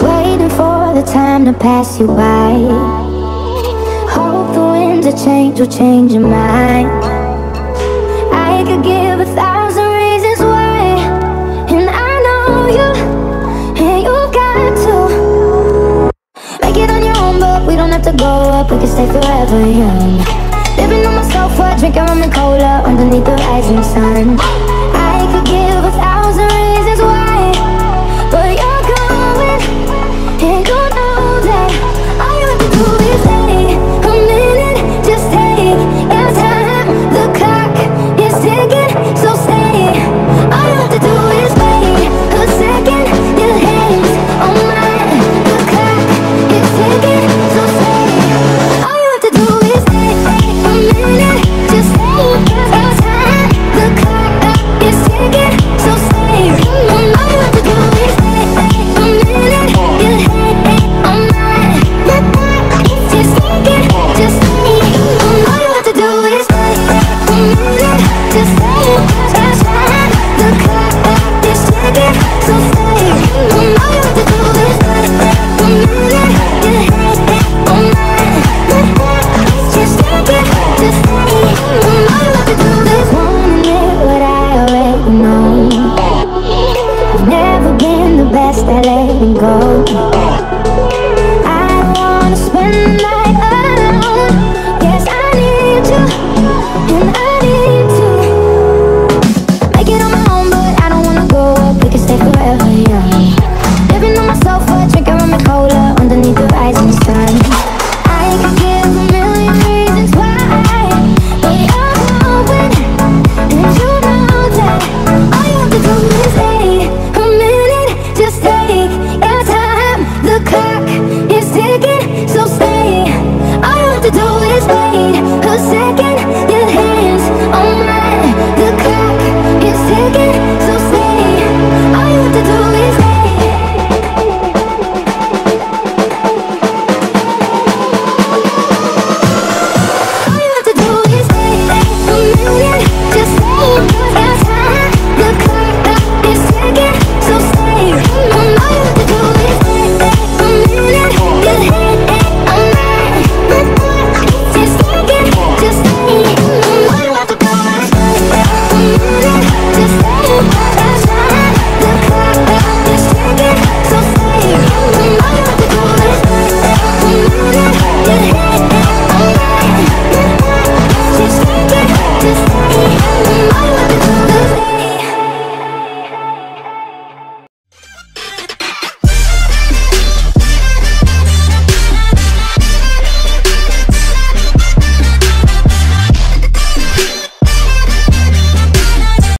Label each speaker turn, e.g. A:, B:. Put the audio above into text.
A: Waiting for the time to pass you by. Hope the winds of change will change your mind. I could give a thousand reasons why, and I know you, and you got to make it on your own. But we don't have to grow up; we can stay forever young. Living on my sofa, drinking rum and cola underneath the rising sun.